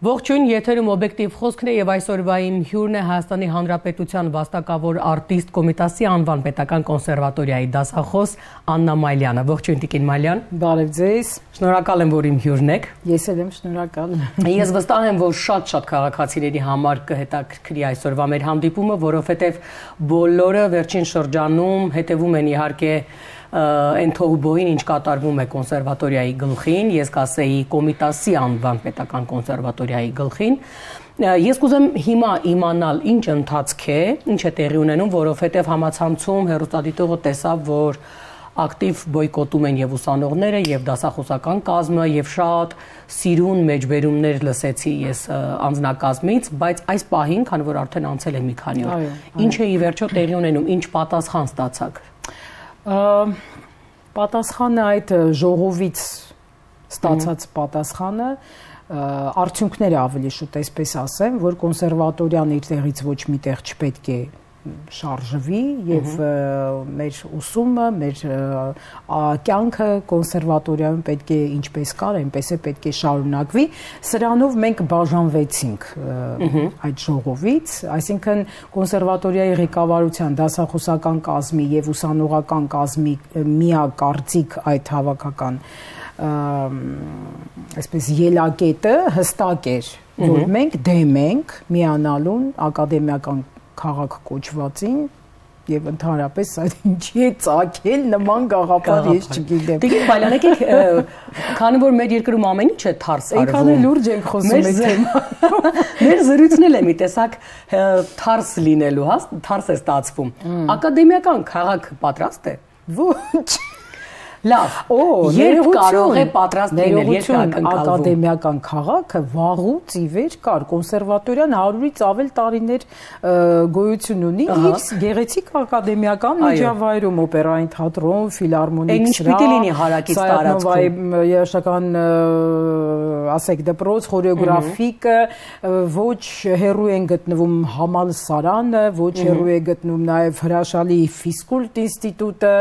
Ողջույն, եթերում օբյեկտիվ խոսքն է եւ այսօրվա իմ հյուրն է Հայաստանի Հանրապետության վաստակավոր արտիստ կոմիտասի անվան պետական կոնսերվատորիայի դասախոս Աննա Մայլյանը։ Ողջույն Տիկին Մայլյան։ Բարև ձեզ։ Շնորհակալ եմ, որ իմ հյուրն եք։ Ես էլ եմ շնորհակալ։ Ես վստահ եմ, որ շատ-շատ քաղաքացիների համար կհետաքրքրի այսօրվա մեր հանդիպումը, որովհետեւ բոլորը վերջին շրջանում հետևում են իհարկե այն թողբոյին ինչ կատարվում է կոնսերվատորիայի գլխին, ես կասեի կոմիտասի անվան պետական կոնսերվատորիայի գլխին։ Ես կուզեմ հիմա իմանալ ինչ ընթացք է, ինչ է տեղի ունենում, որովհետև համացանցում հերոստատիտողը տեսավ, որ ակտիվ բոյկոտում են եւ ուսանողները եւ դասախոսական կազմը եւ շատ սիրուն մեջբերումներ լսեցի ես անձնակազմից, բայց այս պահին, քանի որ արդեն անցել է մի քանի օր, ինչ է ի վերջո տեղի ունենում, ինչ պատասխան ստացաք պատասխանը այդ ժողովից ստացած պատասխանը արդյունքները ավելի շուտ այսպես ասեմ, որ կոնսերվատորիան իր տեղից ոչ միտեղ չպետք է շարժվի եւ մեր ուսումը, մեր կյանքը կոնսերվատորիայում պետք է ինչպես կար, այնպես է պետք է շարունակվի։ Սրանով մենք բաժանվեցինք այդ ժողովից, այսինքն կոնսերվատորիայի ղեկավարության դասախոսական կազմի եւ ուսանողական կազմի միակարծիք այդ հավաքական այսպես ելակետը հստակ էր, որ մենք դեմ ենք միանալուն ակադեմիական քաղաք կոչվածին եւ ընդհանրապես այդ ինչի է ցակել նման գաղափար ես չգիտեմ։ Դիգի բալան եկեք քանի որ մեր երկրում ամեն ինչ է թարս արվում։ Այնքան լուրջ ենք խոսում այդ թեման։ Մեր զրույցն էլ է մի տեսակ թարս լինելու, հա, թարս է ստացվում։ Ակադեմիական քաղաք պատրաստ է։ Ոչ Լավ։ երբ կարող է պատրաստ լինել, ակնկալվում։ Ակադեմիական քաղաքը վաղուց ի վեր կար, կոնսերվատորիան 100-ից ավել տարիներ գոյություն ունի, իր գեղեցիկ ակադեմիական միջավայրում օպերային թատրոն, ֆիլարմոնիկ սրահ։ Ինչ պիտի լինի հարակից տարածքում։ Երաշտական ասեք դպրոց, խորեոգրաֆիկը, ոչ հերու են գտնվում համալսարանը, ոչ հերու է գտնվում նաև հրաշալի ֆիզկուլտ ինստիտուտը,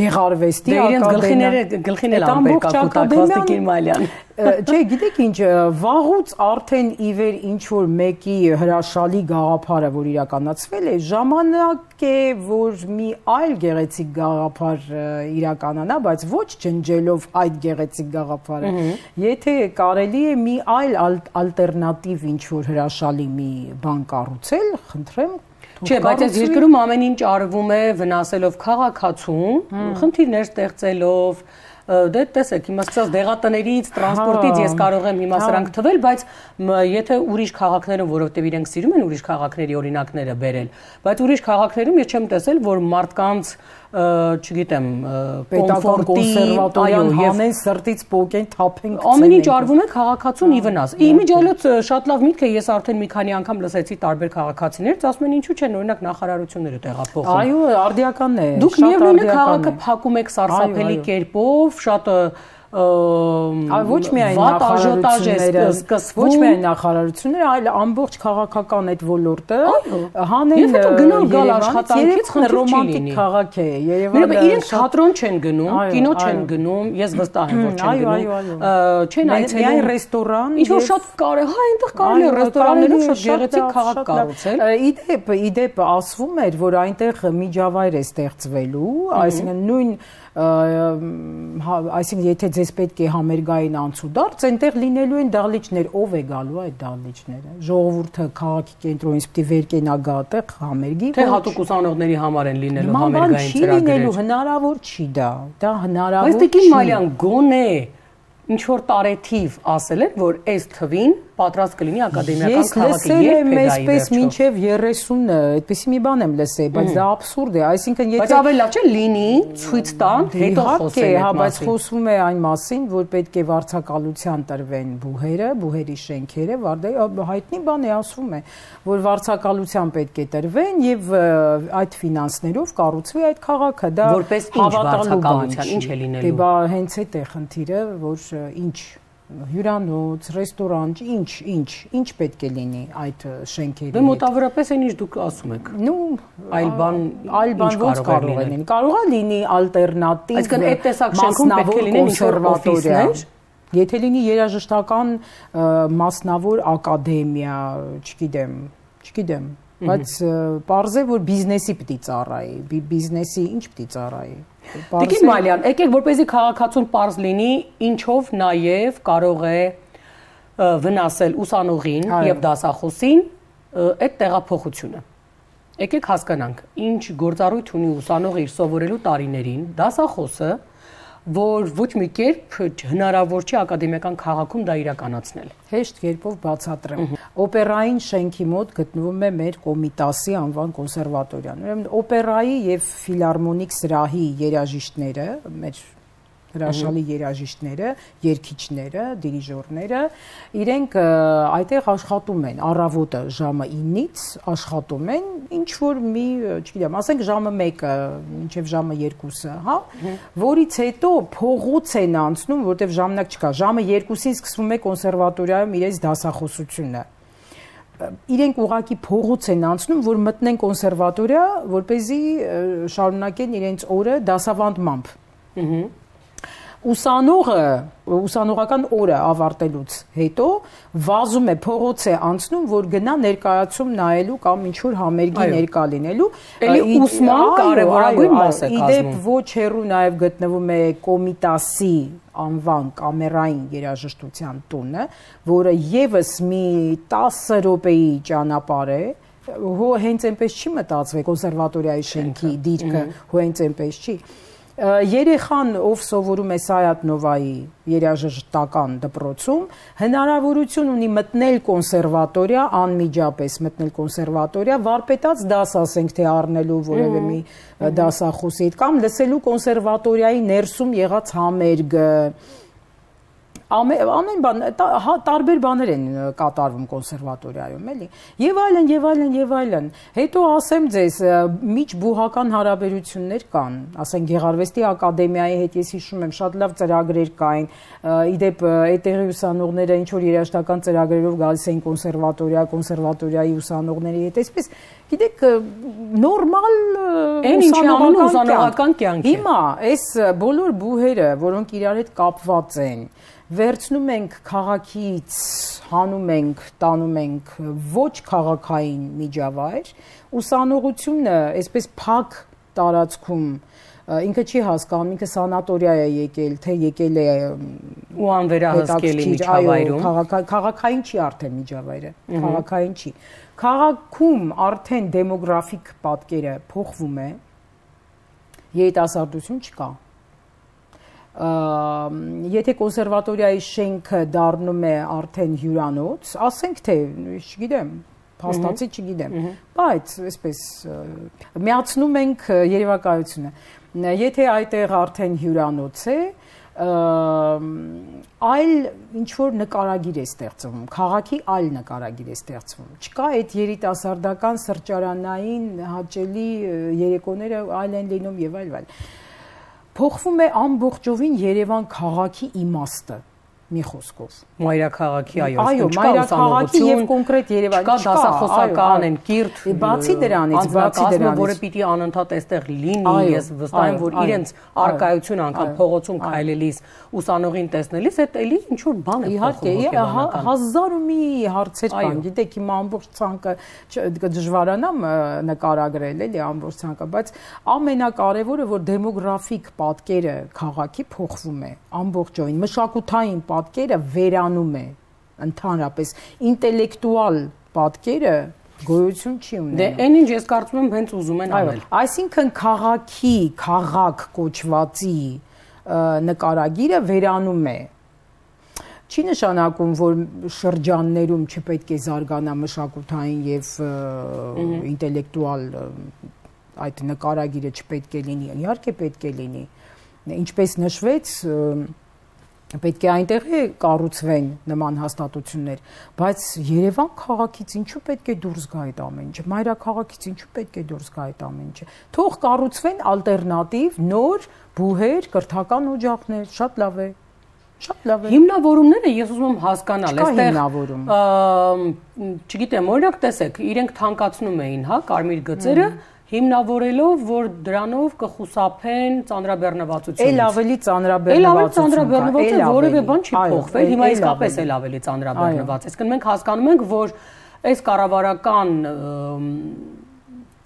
գեղարվեստի ակադեմիա գլխիները գլխին էլ ամբերկակուտակ Վաստիկին Մալյան։ Չէ, գիտեք ինչ, վաղուց արդեն ի վեր ինչ որ մեկի հրաշալի գաղափարը, որ իրականացվել է, ժամանակ է, որ մի այլ գեղեցիկ գաղափար իրականանա, բայց ոչ ջնջելով այդ գեղեցիկ գաղափարը։ Եթե կարելի է մի այլ ալտերնատիվ ինչ որ հրաշալի մի բան կառուցել, խնդրեմ Չէ, բայց այս երկրում ամեն ինչ արվում է վնասելով քաղաքացուն, խնդիրներ ստեղծելով, դե տեսեք, հիմա սկսած դեղատներից, տրանսպորտից ես կարող եմ հիմա սրանք թվել, բայց եթե ուրիշ քաղաքներում, որովհետև իրենք սիրում են ուրիշ քաղաքների օրինակները բերել, բայց ուրիշ քաղաքներում ես չեմ տեսել, որ մարդկանց չգիտեմ, պետական կոնսերվատորիան հանեն սրտից փոկեն թափեն գցեն։ Ամեն ինչ արվում է քաղաքացուն ի վնաս։ Իմիջիալոց շատ լավ միտք է, ես արդեն մի քանի անգամ լսեցի տարբեր քաղաքացիներից, ասում են ինչու չեն օրինակ նախարարությունները տեղափոխում։ Այո, արդիականն է։ Դուք միևնույն է քաղաքը փակում եք սարսափելի կերպով, շատ ոչ միայն նախարարությունները, ոչ միայն նախարարությունները, այլ ամբողջ քաղաքական այդ ոլորտը հանեն Եթե դու գնալ գալ աշխատանքից ռոմանտիկ քաղաք է Երևանը։ Իրենք թատրոն չեն գնում, կինո չեն գնում, ես վստահ եմ որ չեն գնում։ Չեն այցելում միայն ռեստորան։ Ինչ որ շատ կարևոր, հա, այնտեղ կարելի է ռեստորաններով շատ գեղեցիկ քաղաք կառուցել։ Իդեպ, իդեպ ասվում էր, որ այնտեղ միջավայր է ստեղծվելու, այսինքն նույն այսինքն եթե ձեզ պետք է համերգային անցուդարձ, այնտեղ լինելու են դահլիճներ, ով է գալու այդ դահլիճները։ Ժողովուրդը քաղաքի կենտրոնից պիտի վեր կենա գատեղ համերգի։ Թե հատուկ ուսանողների համար են լինելու համերգային ծրագրեր։ Չի լինելու, հնարավոր չի դա։ Դա հնարավոր չի։ Բայց Տիկին Մալյան գոնե ինչ որ տարեթիվ ասել են, որ այս թվին պատրաստ կլինի ակադեմիական քաղաքը երբ է դա այսպես մինչև 30-ը, այդպեսի մի բան եմ լսել, բայց դա абսուրդ է, այսինքն եթե Բայց ավելի լավ չէ լինի, ցույց տան, հետո խոսեն։ Հա, բայց խոսվում է այն մասին, որ պետք է վարձակալության տրվեն բուհերը, բուհերի շենքերը, հայտնի բան է ասվում է, որ վարձակալության պետք է տրվեն եւ այդ ֆինանսներով կառուցվի այդ քաղաքը, դա որպես ինչ վարձակալության, ինչ է լինելու։ Դե բա հենց այդ է խնդիրը, որ ինչ հյուրանոց, ռեստորան, ինչ, ինչ, ինչ պետք է լինի այդ շենքերի։ Դե մոտավորապես այն ինչ դուք ասում եք։ Ну, այլ բան, այլ բան ո՞նց կարող է լինի։ Կարող է լինի ալտերնատիվ։ Այսինքն այդ տեսակ շենքում պետք է լինեն օֆիսներ, Եթե լինի երաժշտական մասնավոր ակադեմիա, չգիտեմ, չգիտեմ, բայց parze որ բիզնեսի պիտի ծառայի, բիզնեսի ինչ պիտի ծառայի։ Տիկին Մալյան, եկեք որպեսզի քաղաքացուն པարզ լինի, ինչով նաև կարող է վնասել ուսանողին եւ դասախոսին այդ տեղափոխությունը։ Եկեք հասկանանք, ինչ գործառույթ ունի ուսանողը իր սովորելու տարիներին, դասախոսը, որ ոչ մի կերպ հնարավոր չի ակադեմիական քաղաքում դա իրականացնել։ Հեշտ կերպով բացատրեմ։ Օպերային շենքի մոտ գտնվում է մեր Կոմիտասի անվան կոնսերվատորիան։ Ուրեմն օպերայի եւ ֆիլարմոնիկ սրահի երաժիշտները, մեր հրաշալի երաժիշտները, երգիչները, դիրիժորները, իրենք այդտեղ աշխատում են առավոտը ժամը 9-ից աշխատում են, ինչ որ մի, չգիտեմ, ասենք ժամը 1-ը, մինչև ժամը 2-ը, հա, որից հետո փողոց են անցնում, որտեղ ժամանակ չկա։ Ժամը 2-ին սկսվում է կոնսերվատորիայում իրենց դասախոսությունը իրենք ուղակի փողոց են անցնում, որ մտնեն կոնսերվատորիա, որ เป զի շարունակեն իրենց օրը դասավանդմամբ։ Ահա ուսանողը ուսանողական օրը ավարտելուց հետո վազում է փողոց է անցնում որ գնա ներկայացում նայելու կամ ինչ որ համերգի ներկա լինելու էլի ուսման կարևորագույն մաս է կազմում իդեպ ոչ հերու նաև գտնվում է կոմիտասի անվան կամերային երաժշտության տունը որը եւս մի 10 րոպեի ճանապարհ է հո հենց այնպես չի մտածվել կոնսերվատորիայի շենքի դիրքը հո հենց այնպես չի երեխան, ով սովորում է Սայատնովայի երաժշտական դպրոցում, հնարավորություն ունի մտնել կոնսերվատորիա, անմիջապես մտնել կոնսերվատորիա, վարպետաց դաս ասենք թե առնելու որևէ մի դասախոսի հետ կամ լսելու կոնսերվատորիայի ներսում եղած համերգը, ամեն ամեն բան հա տարբեր բաներ են կատարվում կոնսերվատորիայում, էլի։ Եվ այլն, եւ այլն, եւ այլն։ Հետո ասեմ ձեզ, միջ բուհական հարաբերություններ կան, ասենք Գեղարվեստի ակադեմիայի հետ ես հիշում եմ շատ լավ ծրագրեր կային։ Իդեպ այդտեղի ուսանողները ինչ որ երաշտական ծրագրերով գալիս էին կոնսերվատորիա, կոնսերվատորիայի ուսանողների հետ, այսպես գիտեք նորմալ ուսանողական կյանք։ Հիմա այս բոլոր բուհերը, որոնք իրար հետ կապված են, վերցնում ենք քաղաքից, հանում ենք, տանում ենք ոչ քաղաքային միջավայր, ուսանողությունը այսպես փակ տարածքում ինքը չի հասկանում, ինքը սանատորիա է եկել, թե եկել է ու անվերահսկելի միջավայրում։ Այո, քաղաքային չի արդեն միջավայրը, քաղաքային չի։ Քաղաքում արդեն դեմոգրաֆիկ պատկերը փոխվում է, երիտասարդություն չկա եթե կոնսերվատորիայի շենքը դառնում է արդեն հյուրանոց, ասենք թե, չգիտեմ, փաստացի չգիտեմ, բայց այսպես միացնում ենք երևակայությունը։ Եթե այդտեղ արդեն հյուրանոց է, այլ ինչ որ նկարագիր է ստեղծվում, քաղաքի այլ նկարագիր է ստեղծվում։ Չկա այդ երիտասարդական սրճարանային հաճելի երեկոները այլ են լինում եւ այլ այլ փոխվում է ամբողջովին Երևան քաղաքի իմաստը մի խոսքով։ Մայրաքաղաքի այո, այո, մայրաքաղաքի եւ կոնկրետ Երևանի չկա դասախոսական են կիրթ բացի դրանից, բացի դրանից, որը պիտի անընդհատ այստեղ լինի, ես վստահ եմ, որ իրենց արկայություն անգամ փողոցում քայլելիս ուսանողին տեսնելիս այդ էլի ինչ որ բան է իհարկե հա, հազար ու մի հարցեր կան գիտեք հիմա ամբողջ ցանկը դժվարանամ նկարագրել էլի ամբողջ ցանկը բայց ամենակարևորը որ դեմոգրաֆիկ պատկերը քաղաքի փոխվում է ամբողջովին մշակութային պատկերը վերանում է ընդհանրապես ինտելեկտուալ պատկերը գոյություն չի ունենում։ Դե այն ինչ ես կարծում եմ հենց ուզում են անել։ Այսինքն քաղաքի, քաղաք կոչվածի նկարագիրը վերանում է չի նշանակում, որ շրջաններում չպետք է զարգանա մշակութային եւ ինտելեկտուալ այդ նկարագիրը չպետք է լինի։ Իհարկե պետք է լինի։ Ինչպես նշվեց, պետք է այնտեղ է կառուցվեն նման հաստատություններ, բայց Երևան քաղաքից ինչու պետք է դուրս գա այդ ամեն ինչը։ Մայրաքաղաքից ինչու պետք է դուրս գա այդ ամեն ինչը։ Թող կառուցվեն ալտերնատիվ նոր բուհեր, կրթական օջախներ, շատ լավ է։ Շատ լավ է։ Հիմնավորումները ես ուզում եմ հասկանալ, այստեղ հիմնավորում։ Չգիտեմ, օրինակ տեսեք, իրենք թանկացնում էին, հա, կարմիր գծերը, հիմնավորելով, որ դրանով կխուսափեն ծանրաբեռնվածությունից։ Էլ ավելի ծանրաբեռնված։ Էլ ավելի ծանրաբեռնված է, որևէ բան չի փոխվել, հիմա իսկապես էլ ավելի ծանրաբեռնված է։ Իսկ մենք հասկանում ենք, որ այս կառավարական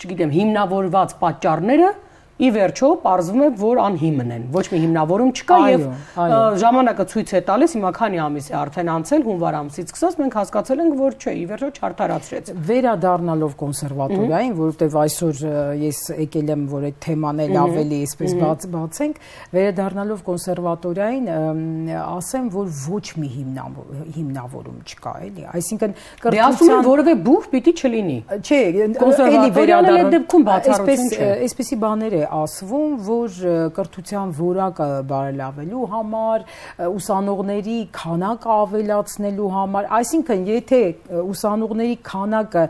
չգիտեմ, հիմնավորված պատճառները ի վերջո ողջվում է որ անհիմն են ոչ մի հիմնավորում չկա եւ ժամանակը ցույց է տալիս հիմա քանի ամիս է արդեն անցել հունվար ամսից սկսած մենք հասկացել ենք որ չէ ի վերջո չարթարացրեց վերադառնալով կոնսերվատորիային որովհետեւ այսօր ես եկել եմ որ այդ թեման էլ ավելի այսպես բաց բացենք վերադառնալով կոնսերվատորիային ասեմ որ ոչ մի հիմնավորում չկա էլի այսինքն կրթության դե են որևէ բուխ պիտի չլինի չէ էլի վերադառնալ դեպքում բացառություն չէ այսպեսի բաներ է ասվում, որ կրթության որակը բարելավելու համար, ուսանողների քանակը ավելացնելու համար, այսինքն եթե ուսանողների քանակը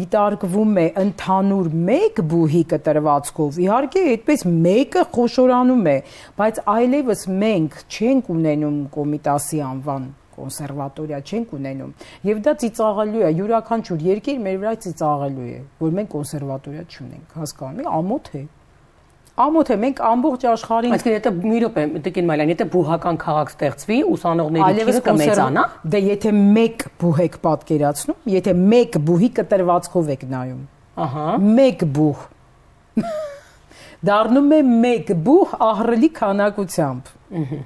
դիտարկվում է ընդհանուր 1 բուհի կտրվածքով, իհարկե այդպես մեկը խոշորանում է, բայց այլևս մենք չենք ունենում կոմիտասի անվան կոնսերվատորիա չենք ունենում եւ դա ծիծաղալու է յուրաքանչյուր երկիր մեր վրա ծիծաղալու է որ մենք կոնսերվատորիա չունենք հասկանում եք ամոթ է Ամոթ է, մենք ամբողջ աշխարհին Այսինքն եթե մի րոպե, Տիկին Մալյան, եթե բուհական քաղաք ստեղծվի, ուսանողների թիվը կմեծանա։ Դե եթե 1 բուհ եք պատկերացնում, եթե 1 բուհի կտրվածքով եք նայում։ Ահա։ 1 բուհ։ Դառնում է 1 բուհ ահռելի քանակությամբ։ Ահա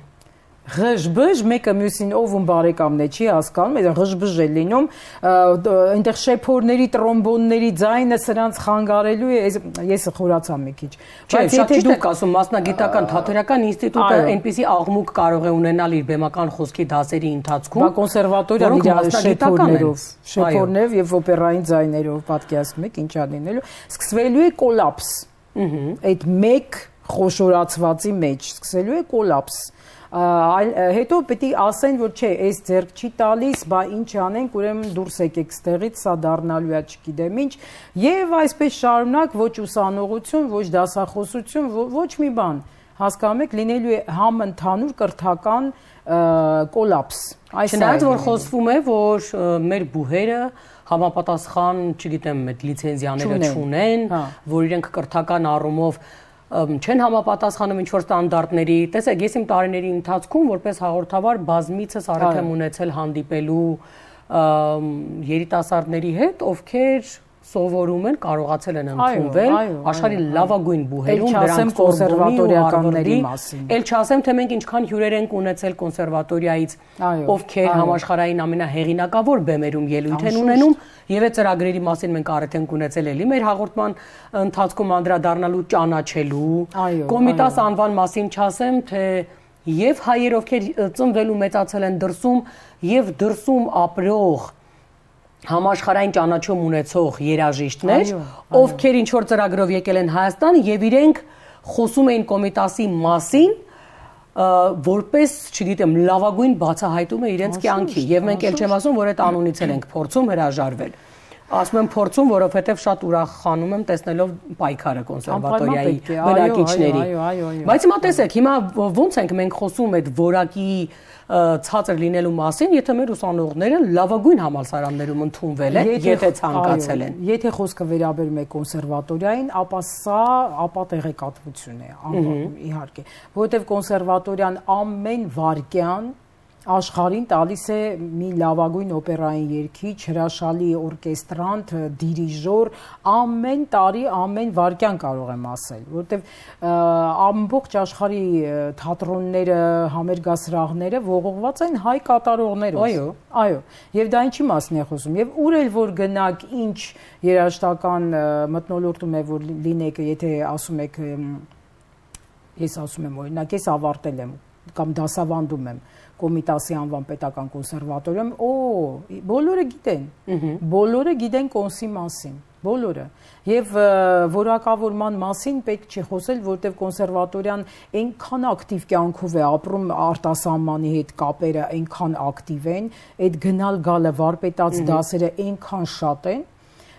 ղժբժ մեկը մյուսին ով ում բարեկամն է չի հասկանում, այդ ղժբժ է լինում, այնտեղ շեփորների, տրոմբոնների ձայնը սրանց խանգարելու է, ես խորացա մի քիչ։ Բայց եթե դուք ասում մասնագիտական թատերական ինստիտուտը այնպիսի աղմուկ կարող է ունենալ իր բեմական խոսքի դասերի ընթացքում, բա կոնսերվատորիան իր շեփորներով, շեփորներով եւ օպերային ձայներով պատկերացնում եք ինչա լինելու, սկսվելու է կոլապս։ Այդ մեկ խոշորացվածի մեջ սկսելու է կոլապս այլ հետո պետք է ասեն որ չէ այս ձեռք չի տալիս բա ինչ անենք ուրեմն դուրս եկեք ստեղից սա դառնալու է չգիտեմ ինչ եւ այսպես շարունակ ոչ ուսանողություն ոչ դասախոսություն ոչ մի բան հասկանում եք լինելու է համընդհանուր կրթական կոլապս այս Չնայած որ խոսվում է որ մեր բուհերը համապատասխան, չգիտեմ, այդ լիցենզիաները չունեն, հա։ որ իրենք կրթական առումով չեն համապատասխանում ինչ որ ստանդարտների։ Տեսեք, ես իմ տարիների ընթացքում որպես հաղորդավար բազմիցս արդեն ունեցել հանդիպելու երիտասարդների հետ, ովքեր սովորում են, կարողացել են ընդունվել աշխարհի լավագույն բուհերում դրանք կոնսերվատորիականների մասին։ Էլ չասեմ, թե մենք ինչքան հյուրեր ենք ունեցել կոնսերվատորիայից, ովքեր համաշխարհային ամենահեղինակավոր բեմերում ելույթ են ունենում, եւ այդ ծրագրերի մասին մենք արդեն ունեցել էլի մեր հաղորդման ընթացքում անդրադառնալու ճանաչելու կոմիտաս անվան մասին չասեմ, թե եւ հայեր ովքեր ծնվելու մեծացել են դրսում եւ դրսում ապրող համաշխարհային ճանաչում ունեցող երաժիշտներ, ովքեր ինչ որ ծրագրով եկել են Հայաստան եւ իրենք խոսում էին կոմիտասի մասին, որպես, չգիտեմ, լավագույն բացահայտում է իրենց կյանքի եւ մենք էլ չեմ ասում, որ այդ անունից էլ ենք փորձում հրաժարվել։ Ասում եմ փորձում, որովհետև շատ ուրախանում եմ տեսնելով պայքարը կոնսերվատորիայի բնակիչների։ Բայց հիմա տեսեք, հիմա ո՞նց ենք մենք խոսում այդ որակի ցածր լինելու մասին, եթե մեր ուսանողները լավագույն համալսարաններում ընդունվել են, եթե ցանկացել են։ Եթե խոսքը վերաբերում է կոնսերվատորիային, ապա սա ապա տեղեկատվություն է, իհարկե, որովհետև կոնսերվատորիան ամեն վարքյան աշխարհին տալիս է մի լավագույն օպերային երգիչ, հրաշալի օրկեստրանտ, դիրիժոր, ամեն տարի, ամեն վարքյան կարող եմ ասել, որովհետև ամբողջ աշխարհի թատրոնները, համերգասրահները ողողված են հայ կատարողներով։ Այո, այո։ Եվ դա ինչի մասն է խոսում։ Եվ ուր էլ որ գնաք, ինչ երաժշտական մտնոլորտում է որ լինեք, եթե ասում եք ես ասում եմ օրինակ, ես ավարտել եմ կամ դասավանդում եմ Կոմիտասի անվան պետական կոնսերվատորիում, օ, բոլորը գիտեն։ Բոլորը գիտեն կոնսի մասին, բոլորը։ Եվ որակավորման մասին պետք չի խոսել, որտեղ կոնսերվատորիան այնքան ակտիվ կյանքով է ապրում արտասահմանի հետ կապերը այնքան ակտիվ են, այդ գնալ գալը վարպետաց դասերը այնքան շատ են,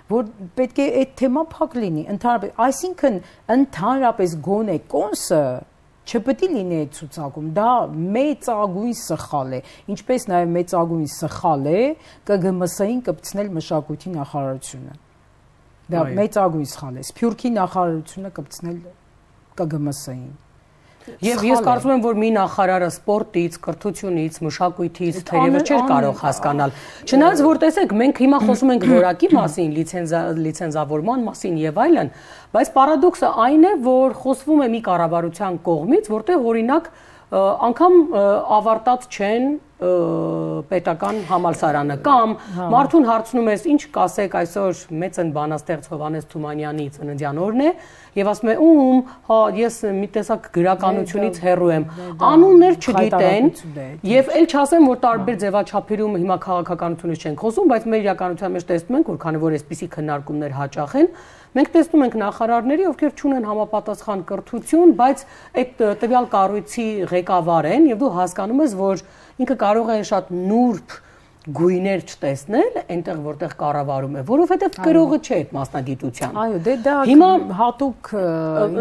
որ պետք է այդ թեման փակ լինի ընդհանրապես այսինքն ընդհանրապես գոնե կոնսը չպետք է լինի այդ ցուցակում։ Դա մեծագույն սխալ է։ Ինչպես նաև մեծագույն սխալ է ԿԳՄՍ-ին կպցնել մշակույթի նախարարությունը։ Դա մեծագույն սխալ է։ Սփյուռքի նախարարությունը կպցնել ԿԳՄՍ-ին։ Եվ ես կարծում եմ, որ մի նախարարը սպորտից, կրթությունից, մշակույթից թերևս չէր կարող հասկանալ։ Չնայած որ տեսեք, մենք հիմա խոսում ենք որակի մասին, լիցենզա լիցենզավորման մասին եւ այլն, բայց պարադոքսը այն է, որ խոսվում է մի կառավարության կողմից, որտեղ օրինակ անգամ ավարտած չեն պետական համալսարանը կամ հա։ մարդուն հարցնում ես ինչ կասեք այսօր մեծն բանաստեղծ Հովանես Թումանյանի ծննդյան օրն է եւ ասում է ում հա ես մի տեսակ գրականությունից հեռու եմ անուններ չգիտեն եւ ել չասեմ որ տարբեր ձևաչափերում հիմա քաղաքականությունից չենք խոսում բայց մեր իրականության մեջ տեսնում ենք որ քանի որ այսպիսի քննարկումներ հաճախ են Մենք տեսնում ենք նախարարների, ովքեր ճունեն համապատասխան կրթություն, բայց այդ տվյալ կառույցի ղեկավար են եւ դու հասկանում ես, որ ինքը կարող է շատ նուրբ գույներ չտեսնել այնտեղ որտեղ կառավարում է, որովհետև գրողը չէ այդ մասնագիտության։ Այո, դե դա հիմա հատուկ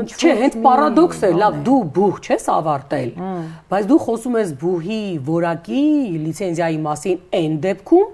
ինչ չէ, հենց պարադոքս է, լավ, դու բուհ չես ավարտել, բայց դու խոսում ես բուհի որակի լիցենզիայի մասին այն դեպքում,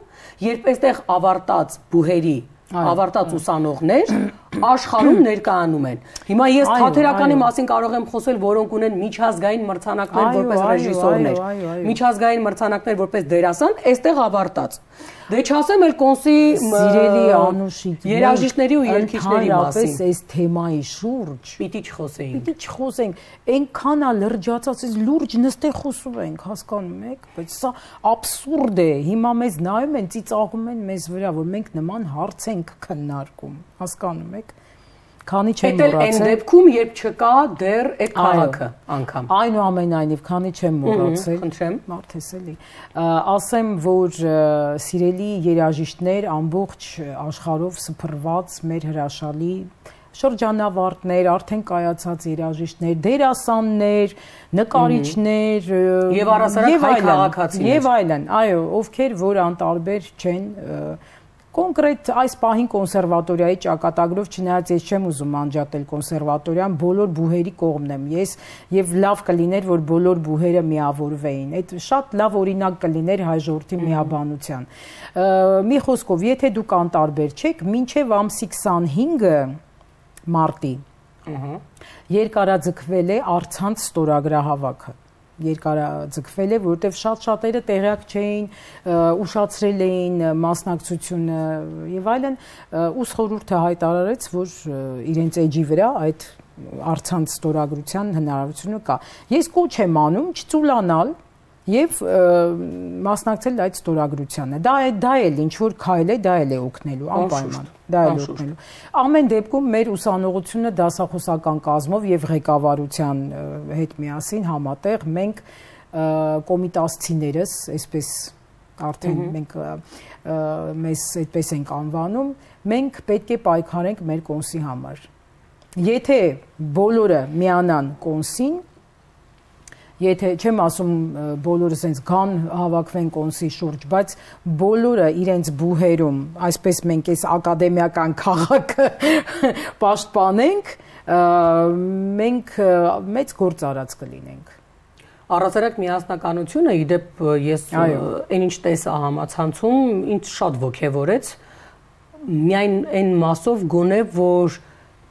երբ այստեղ ավարտած բուհերի ավարտած ուսանողներ աշխարհում ներկայանում են։ Հիմա ես թատերականի մասին կարող եմ խոսել, որոնք ունեն միջազգային մրցանակներ որպես ռեժիսորներ, միջազգային մրցանակներ որպես դերասան, այստեղ ավարտած։ Դե չասեմ էլ կոնսի սիրելի Անուշիկ երաժիշտների ու երգիչների մասին։ այս թեմայի շուրջ պիտի չխոսեինք։ Պիտի չխոսենք։ Այնքան է լրջացած, այս լուրջ նստեղ խոսում ենք, հասկանում եք, բայց սա աբսուրդ է։ Հիմա մեզ նայում են, ծիծաղում են մեզ վրա, որ մենք նման հարց ենք քննարկում, հասկանում եք։ Քանի չեմ մոռացել։ Այդ այն դեպքում, երբ չկա դեռ այդ քաղաքը անգամ։ Այնուամենայնիվ, քանի չեմ մոռացել։ Խնդրեմ։ Մարթես էլի։ Ասեմ, որ սիրելի երաժիշտներ ամբողջ աշխարհով սփռված մեր հրաշալի շրջանավարտներ, արդեն կայացած երաժիշտներ, դերասաններ, նկարիչներ եւ առասարակ հայ քաղաքացիներ եւ այլն, այո, ովքեր որ անտարբեր չեն Կոնկրետ այս պահին կոնսերվատորիայի ճակատագրով չնայած ես չեմ ուզում անջատել կոնսերվատորիան, բոլոր բուհերի կողմն եմ ես եւ լավ կլիներ, որ բոլոր բուհերը միավորվեին։ Այդ շատ լավ օրինակ կլիներ հայ ժողովրդի միաբանության։ Մի խոսքով, եթե դուք անտարբեր չեք, մինչեւ ամսի 25-ը մարտի Ահա երկարաձգվել է արցանց ստորագրահավաքը երկարաձգվել է, որովհետև շատ-շատերը տեղյակ չէին, ուշացրել էին մասնակցությունը եւ այլն, ուս խորհուրդը հայտարարեց, որ իրենց էջի վրա այդ արցանց ստորագրության հնարավորությունը կա։ Ես կոչ եմ անում չծուլանալ եւ մասնակցել այդ ստորագրությանը։ Դա է դա էլ ինչ որ քայլ է, դա էլ է օգնելու անպայման։ Դա էլ օգնելու։ Ամեն դեպքում մեր ուսանողությունը դասախոսական կազմով եւ ղեկավարության հետ միասին համատեղ մենք կոմիտասցիներս, այսպես արդեն մենք մեզ այդպես ենք անվանում, մենք պետք է պայքարենք մեր կոնսի համար։ Եթե բոլորը միանան կոնսին, եթե չեմ ասում բոլորը sense կան հավաքվեն կոնսի շուրջ, բայց բոլորը իրենց բուհերում, այսպես մենք այս ակադեմիական քաղաքը պաշտպանենք, մենք մեծ գործ արած կլինենք Առասարակ միասնականությունը իդեպ ես այն ինչ տեսա համացանցում ինձ շատ ողջևորեց միայն այն մասով գոնե որ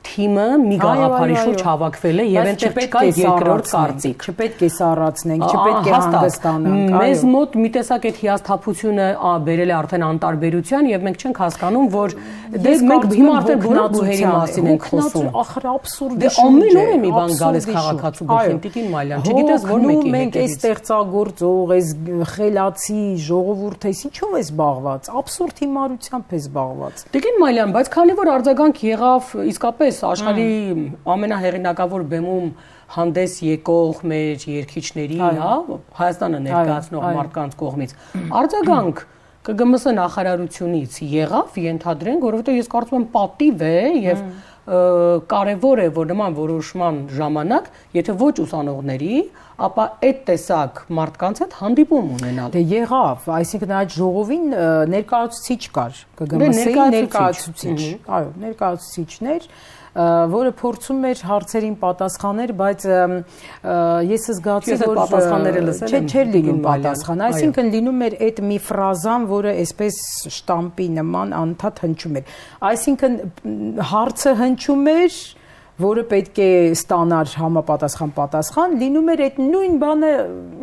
թիմը մի գաղափարի շուրջ հավաքվել է եւ այնտեղ չկա երկրորդ կարծիք։ Չպետք է սառացնենք, չպետք է հանգստանանք։ Մեզ մոտ մի տեսակ այդ հիասթափությունը բերել է արդեն անտարբերության եւ մենք չենք հասկանում, որ դե մենք հիմա արդեն բնածուհերի մասին ենք խոսում։ Ախր աբսուրդ է։ Դե ամեն օր է մի բան գալիս քաղաքացու գլխին, Տիկին Մալյան, չգիտես որ մեկի Մենք այս ստեղծագործող, այս խելացի ժողովուրդ էս ինչով է զբաղված։ Աբսուրդ հիմարությամբ է զբաղված։ Տիկին Մալյան, բայց քանի որ արձագանք եղավ իսկապես աշխարհի ամենահեղինակավոր բեմում հանդես եկող մեր երկիչների, հա, Հայաստանը ներկայացնող մարդկանց կողմից արձագանք ԿԳՄՍ նախարարությունից եղավ, ենթադրենք, որովհետեւ ես կարծում եմ պատիվ է եւ կարևոր է որ նման որոշման ժամանակ, եթե ոչ ուսանողների, ապա այդ տեսակ մարդկանց հետ հանդիպում ունենալ։ Դե եղավ, այսինքն այդ ժողովին ներկայացուցիչ կար, ԿԳՄՍ-ի ներկայացուցիչ։ Այո, ներկայացուցիչներ, որը փորձում էր հարցերին պատասխանել, բայց ես զգացի, որ պատասխանները լսել Չէ, չէր լինում պատասխան, այսինքն լինում էր այդ մի ֆրազան, որը այսպես շտամպի նման անդադ հնչում էր։ Այսինքն հարցը հնչում էր, որը պետք է ստանար համապատասխան պատասխան, լինում էր այդ նույն բանը,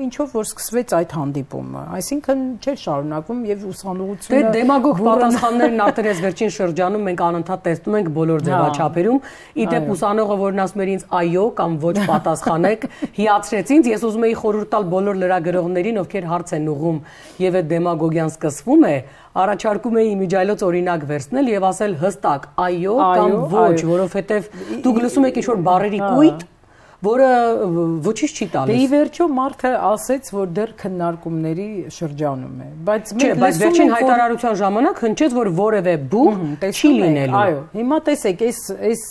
ինչով որ սկսվեց այդ հանդիպումը։ Այսինքն չէր շարունակվում եւ ուսանողությունը Դե դեմագոգ պատասխաններն արտերես վերջին շրջանում մենք անընդհատ տեսնում ենք բոլոր ձևաչափերում։ Իդեպ ուսանողը, որն ասում էր ինձ այո կամ ոչ պատասխանեք, հիացրեց ինձ, ես ուզում էի խորհուրդ տալ բոլոր լրագրողներին, ովքեր հարց են ուղում եւ այդ դեմագոգիան սկսվում է, առաջարկում էի իմիջայլոց օրինակ վերցնել եւ ասել հստակ այո կամ ոչ, որովհետեւ դուք լսում եք ինչ-որ բարերի կույտ, որը ոչինչ չի տալիս։ Դե ի վերջո մարդը ասեց, որ դեռ քննարկումների շրջանում է, բայց մենք լսում ենք վերջին հայտարարության ժամանակ հնչեց, որ որևէ բուխ չի լինելու։ Այո, հիմա տեսեք, այս այս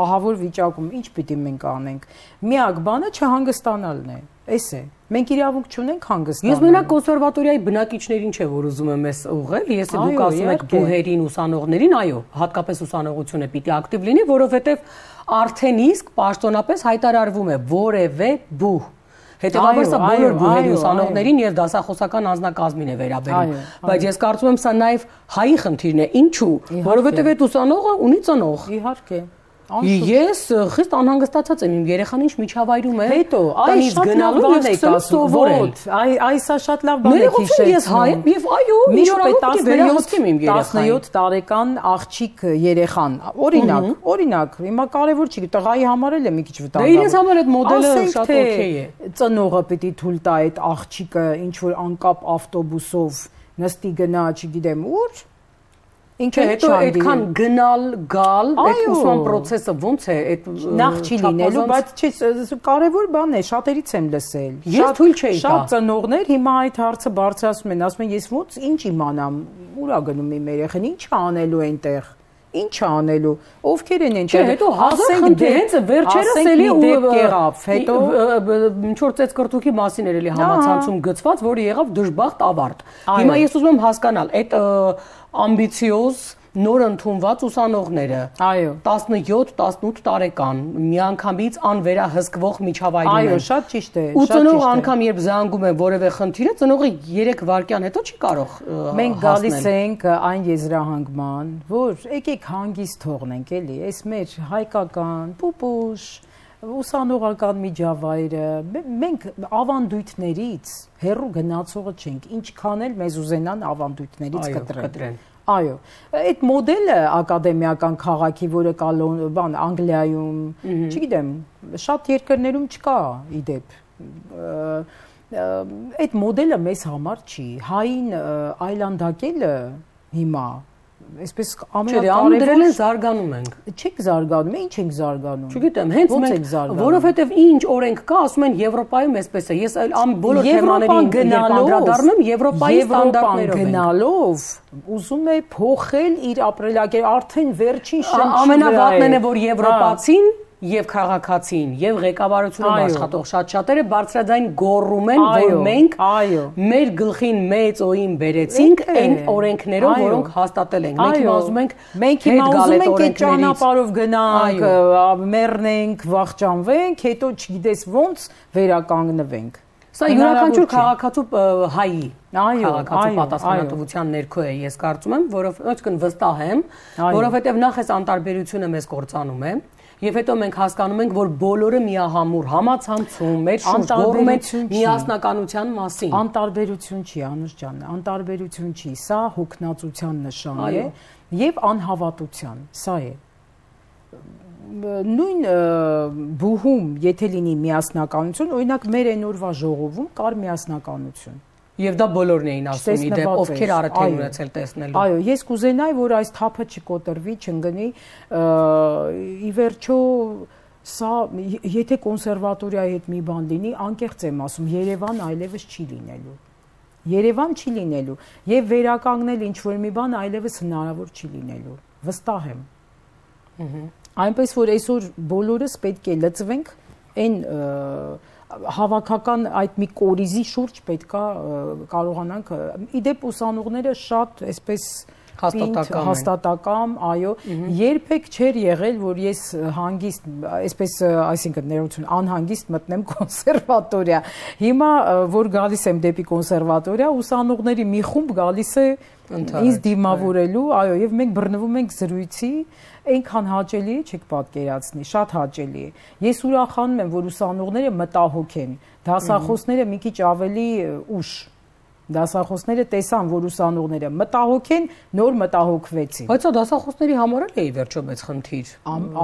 ահավոր վիճակում ինչ պիտի մենք անենք։ Միակ բանը չհանգստանալն է։ Էս է։ Մենք իրավունք չունենք հանգստանալ։ Ես մենակ կոնսերվատորիայի բնակիչներին չէ, որ ուզում եմ ես ուղղել, ես դուք ասում եք բուհերին, ուսանողներին, այո, հատկապես ուսանողությունը պիտի ակտիվ լինի, որովհետև արդեն իսկ պաշտոնապես հայտարարվում է որևէ բուհ Հետևաբար սա բոլոր բուհերի ուսանողներին եւ դասախոսական անձնակազմին է վերաբերում։ Բայց ես կարծում եմ սա նաեւ հայի խնդիրն է։ Ինչու՞։ Որովհետեւ այդ ուսանողը ունի ծնող։ Իհարկե։ Ես խիստ անհանգստացած եմ իմ երեխան ինչ միջավայրում է։ Հետո, այ շատ լավ բան եք ասում, ոչ, այ այսա շատ լավ բան եք հիշել։ Ես հայ եմ եւ այո, մի օր պետք է վերահսկեմ իմ երեխային։ 17 տարեկան աղջիկ երեխան, օրինակ, օրինակ, հիմա կարևոր չի, տղայի համար էլ է մի քիչ վտանգավոր։ Դե իրենց համար այդ մոդելը շատ օքեյ է։ Ծնողը պիտի թույլ տա այդ աղջիկը ինչ որ անկապ ավտոբուսով նստի գնա, չգիտեմ ուր, Ինչը հետո այդքան գնալ, գալ, այդ ուսման process-ը ոնց է, այդ նախ չի լինելու, բայց չի կարևոր բան է, շատերից եմ լսել։ Ես թույլ չէի տա։ Շատ ծնողներ հիմա այդ հարցը բարձրացնում են, ասում են ես ոնց ինչ իմանամ, ուրա գնում իմ երեխան, ինչ անելու այնտեղ ինչ անելու ովքեր են այնտեղ հետո ասենք դե հենց վերջերս էլի ու եղավ հետո ինչ որ ծեծկրտուքի մասին էր էլի համացանցում գծված որը եղավ դժբախտ ավարտ հիմա ես ուզում եմ հասկանալ այդ ամբիցիոզ նոր ընդունված ուսանողները այո 17-18 տարեկան միանգամից անվերահսկվող միջավայրում են այո շատ ճիշտ է ու ծնողը անգամ երբ զանգում է որևէ խնդիրը ծնողը 3 վայրկյան հետո չի կարող մենք գալիս ենք այն եզրահանգման որ եկեք հանգիստ թողնենք էլի այս մեր հայկական պուպուշ ուսանողական միջավայրը մենք ավանդույթներից հերու գնացողը չենք ինչքան էլ մեզ ուզենան ավանդույթներից կտրեն Այո, այդ մոդելը ակադեմիական քաղաքի, որը կա բան Անգլիայում, չգիտեմ, շատ երկրներում չկա իդեպ այդ մոդելը մեզ համար չի։ Հային այլանդակելը հիմա այսպես ամենակարևորը դրել են զարգանում ենք։ Չեք զարգանում, ինչ ենք զարգանում։ Չգիտեմ, հենց մենք որովհետև ինչ օրենք կա, ասում են Եվրոպայում էսպես է։ Ես այլ ամ բոլոր թեմաներին գնալով Եվրոպայի ստանդարտներով գնալով ուզում է փոխել իր ապրելակերպ արդեն վերջին շրջանը։ Ամենավատն է որ Եվրոպացին եւ քաղաքացին եւ ղեկավարությունում աշխատող շատ շատերը բարձրաձայն գոռում են, որ մենք այո մեր գլխին մեծ օին բերեցինք այն օրենքներով, որոնք հաստատել ենք։ Մենք հիմա ուզում ենք մենք հիմա ուզում ենք այդ ճանապարհով գնանք, մեռնենք, վախճանվենք, հետո չգիտես ոնց վերականգնվենք։ Սա յուրաքանչյուր քաղաքացու հայի քաղաքացու պատասխանատվության ներքո է, ես կարծում եմ, որով ոչ վստահ եմ, որովհետև նախ էս անտարբերությունը մեզ կործանում է, Եվ հետո մենք հասկանում ենք, որ բոլորը միահամուր համացանցում մեր շուրջ գոռում են միասնականության մասին։ Անտարբերություն չի, Անուշ ջան, անտարբերություն չի, սա հոգնածության նշան է եւ անհավատության, սա է նույն բուհում, եթե լինի միասնականություն, օրինակ մեր այն օրվա ժողովում կար միասնականություն Եվ դա բոլորն էին ասում իդեպ, ովքեր արդեն ունեցել տեսնելու։ Այո, ես կուզենայի, որ այս թափը չկոտրվի, չընկնի, ի վերջո սա եթե կոնսերվատորիայի հետ մի բան լինի, անկեղծ եմ ասում, Երևան այլևս չի լինելու։ Երևան չի լինելու եւ վերականգնել ինչ որ մի բան այլևս հնարավոր չի լինելու։ Վստահ եմ։ Այնպես որ այսօր բոլորս պետք է լծվենք այն հավաքական այդ մի կորիզի շուրջ պետքա կարողանանք իդեպ ուսանողները շատ այսպես հաստատակամ հաստատակամ, այո, երբեք չէր եղել, որ ես հանգիստ, այսպես, այսինքն ներողություն, անհանգիստ մտնեմ կոնսերվատորիա։ Հիմա որ գալիս եմ դեպի կոնսերվատորիա, ուսանողների մի խումբ գալիս է ինձ դիմավորելու, այո, եւ մենք բռնվում ենք զրույցի, այնքան հաճելի է, չեք պատկերացնի, շատ հաճելի է։ Ես ուրախանում եմ, որ ուսանողները մտահոգ են, դասախոսները մի քիչ ավելի ուշ դասախոսները տեսան, որ ուսանողները մտահոգ են, նոր մտահոգվեցին։ Բայց դա դասախոսների համար էլ է ի վերջո մեծ խնդիր։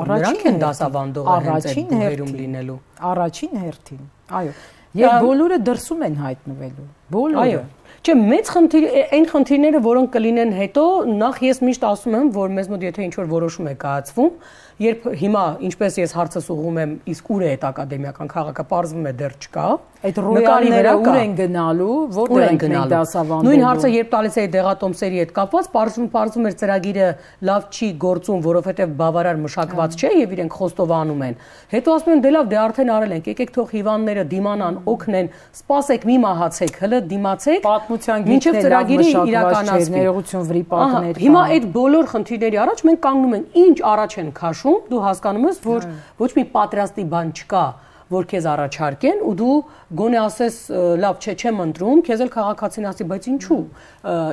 Առաջին են դասավանդողը հենց այդ բուհերում լինելու։ Առաջին հերթին։ Այո։ Եվ բոլորը դրսում են հայտնվելու։ Բոլորը։ Այո։ Չէ, մեծ խնդիր այն խնդիրները, որոնք կլինեն հետո, նախ ես միշտ ասում եմ, որ մեզ մոտ եթե ինչ որ որոշում է կայացվում, երբ հիմա ինչպես ես հարցս ուղում եմ, իսկ ուր է այդ ակադեմիական քաղաքը, parzվում է դեռ չկա։ Այդ ռոյալները ուր են գնալու, որտեղ են գնալու դասավանդելու։ Նույն հարցը երբ տալիս էի դեղատոմսերի հետ կապված, parzվում parzվում էր ծրագիրը լավ չի գործում, որովհետև բավարար մշակված չէ եւ իրենք խոստովանում են։ Հետո ասում են դե լավ, դե արդեն արել ենք, եկեք թող հիվանդները դիմանան, օգնեն, սպասեք, մի մահացեք, հələ դիմացեք։ Պատմության գիտներ ծրագիրը իրականացվի։ Ներողություն վրիպակներ։ Հիմա այդ բոլոր խնդիրների առաջ մենք կանգնում ենք, ինչ առաջ են քաշում հաշվում, դու հասկանում ես, որ ոչ մի պատրաստի բան չկա, որ քեզ առաջարկեն ու դու գոնե ասես լավ չէ, չեմ ընտրում, քեզ էլ քաղաքացին ասի, բայց ինչու։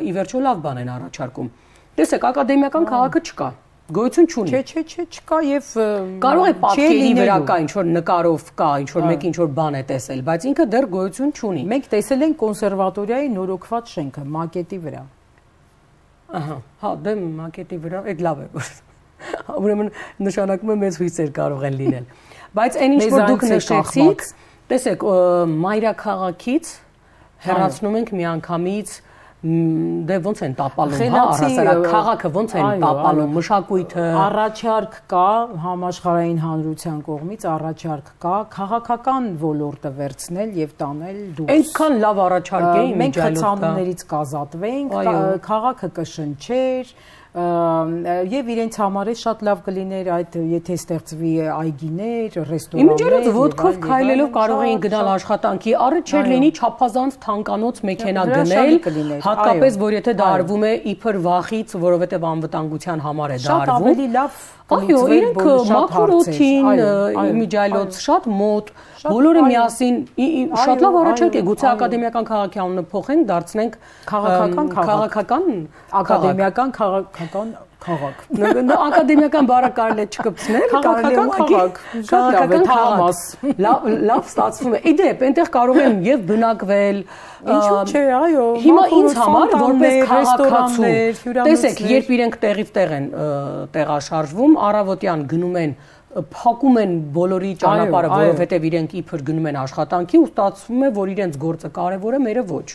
Ի վերջո լավ բան են առաջարկում։ Տեսեք, ակադեմիական քաղաքը չկա գոյություն չունի։ Չէ, չէ, չէ, չկա եւ կարող է պատկերի վրա կա ինչ որ նկարով կա, ինչ որ մեկ ինչ որ բան է տեսել, բայց ինքը դեռ գոյություն չունի։ Մենք տեսել ենք կոնսերվատորիայի նորոգված շենքը մակետի վրա։ Ահա, հա, դե մակետի վրա, այդ լավ է ուրեմն նշանակում է մեծ հույսեր կարող են լինել։ Բայց այն ինչ որ դուք նշեցիք, տեսեք, մայրաքաղաքից հեռացնում ենք միանգամից դե ոնց են տապալում հա առասարակ քաղաքը ոնց են տապալում մշակույթը առաջարկ կա համաշխարհային հանրության կողմից առաջարկ կա քաղաքական ոլորտը վերցնել եւ տանել դուրս այնքան լավ առաջարկ է մենք խցանումներից կազատվենք քաղաքը կշնչեր եւ իրենց համար է շատ լավ կլիներ այդ եթե ստեղծվի այգիներ, ռեստորաններ։ Իմիջիայլոց ոդկով քայլելով կարող էին գնալ աշխատանքի, առիթ չէր լինի չափազանց թանկանոց մեքենա գնել, հատկապես որ եթե դա արվում է իբր վախից, որովհետեւ անվտանգության համար է դա արվում։ Շատ ավելի լավ Այո, իրենք մակրոթին, իմիջիայլոց շատ մոտ, բոլորը միասին շատ լավ առաջարկ է, գուցե ակադեմիական քաղաքի անունը փոխենք, դարձնենք քաղաքական քաղաքական ակադեմիական քաղաքական քաղաք։ Ակադեմիական բառը կարելի է չկպցնել, կարելի է քաղաք, քաղաքական թաղամաս։ Լավ լավ ստացվում է։ Իդեպ, այնտեղ կարող են եւ բնակվել, Ինչու՞ չէ, այո։ Հիմա ինձ համար որպես քաղաքացու, տեսեք, երբ իրենք տեղից տեղ են տեղաշարժվում, առավոտյան գնում են փակում են բոլորի ճանապարհը, որովհետև իրենք իբր գնում են աշխատանքի ու ստացվում է, որ իրենց գործը կարևոր է, մերը ոչ։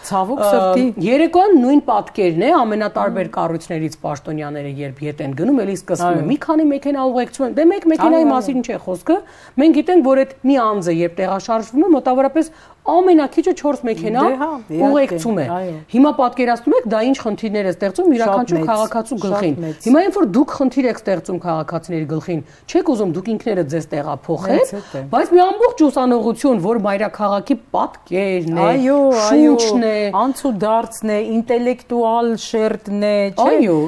Ցավոք սրտի երեկոյան նույն պատկերն է ամենատարբեր կառույցներից պաշտոնյաները երբ ետ են գնում, էլի սկսվում է մի քանի մեքենա ուղեկցում են։ Դե մեկ մեքենայի մասին չէ խոսքը։ Մենք գիտենք, որ այդ մի անձը երբ տեղաշարժվում է, մոտավորապես ամենակիչը 4 մեքենա դե հա, ուղեկցում է։ Հիմա պատկերացնում եք դա ինչ խնդիրներ է ստեղծում յուրաքանչյուր քաղաքացու գլխին։ Հիմա երբ որ դուք խնդիր եք ստեղծում քաղաքացիների գլխին, չեք ուզում դուք ինքներդ ձեզ տեղափոխել, բայց մի ամբողջ ուսանողություն, որ մայրաքաղաքի պատկերն է, այո, շունչն է, անցուդարձն է, ինտելեկտուալ շերտն է, չէ։ Այո։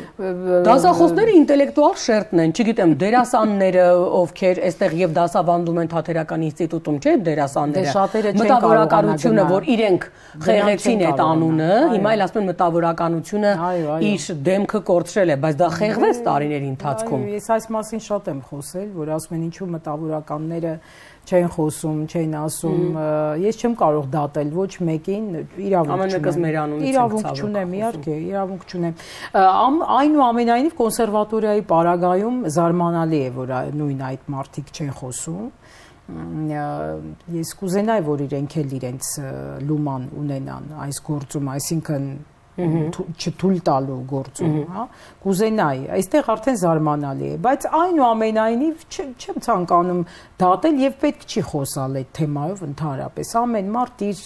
Դասախոսները ինտելեկտուալ շերտն են, չգիտեմ, դերասանները, ովքեր այստեղ եւ դասավանդում են Թատերական ինստիտուտում, չէ, դերասանները։ Դե շատերը չեն կարող մտավորականությունը, որ իրենք խեղեցին այդ անունը, հիմա էլ ասում են մտավորականությունը իր դեմքը կորցրել է, բայց դա խեղվեց տարիների ընթացքում։ Ես այս մասին շատ եմ խոսել, որ ասում են ինչու մտավորականները չեն խոսում, չեն ասում, ես չեմ կարող դատել ոչ մեկին իրավունք չունեմ։ Իրավունք չունեմ, իհարկե, իրավունք չունեմ։ Այնուամենայնիվ կոնսերվատորիայի պարագայում զարմանալի է, որ նույն այդ մարդիկ չեն խոսում ես կուզենայի որ իրենք էլ իրենց լուման ունենան այս գործում, այսինքն չթույլ տալու գործում, հա կուզենայի այստեղ արդեն զարմանալի է բայց այնուամենայնիվ չեմ ցանկանում դատել եւ պետք չի խոսալ այդ թեմայով ընդհանրապես ամեն մարդ իր